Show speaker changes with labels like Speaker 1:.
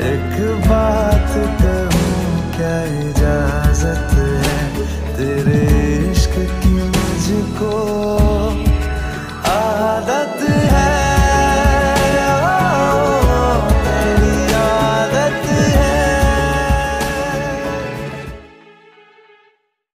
Speaker 1: एक बात कहूँ क्या इजाज़त है तेरे